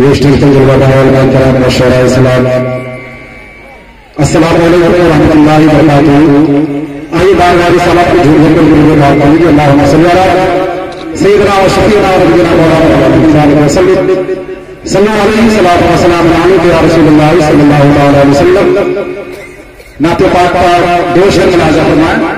National تجربہ ويشتغل الوباء والكرام والشورى السلام السلام علیکم ورحمۃ اللہ وبرکاتہ۔ آئیے بار بار سلام کو جھوٹ کر کے بات کریں کہ اللہ صلی اللہ سیدنا و شفیعنا و نبینا مولانا محمد صلی اللہ علیہ وسلم۔ صلی اللہ علیہ صلاۃ و سلام علیک رسول اللہ صلی اللہ علیہ وسلم۔ نعت پاک کا دو شعر ملاحظہ فرمائیں۔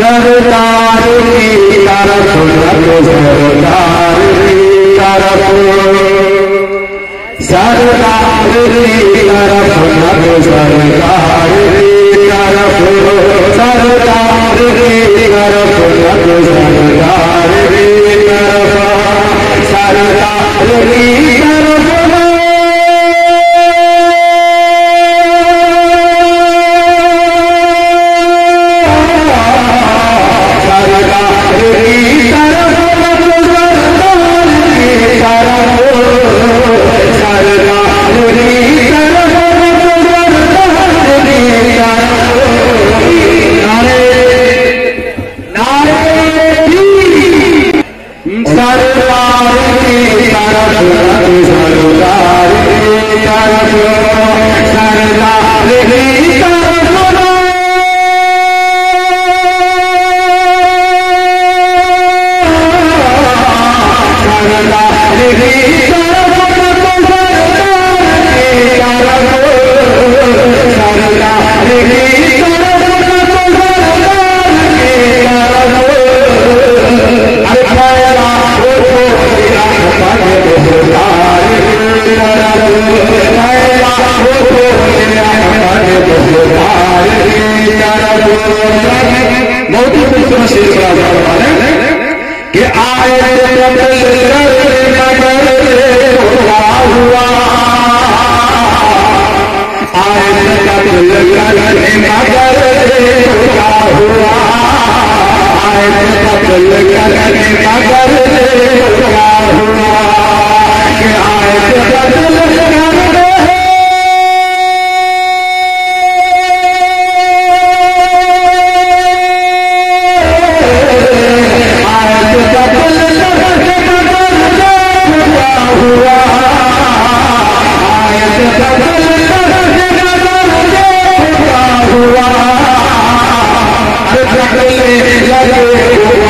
سردار کی طرف سردار کی طرف سردار کی طرف سردار کی طرف بہت ہی خوبصورت ہے کہ آئے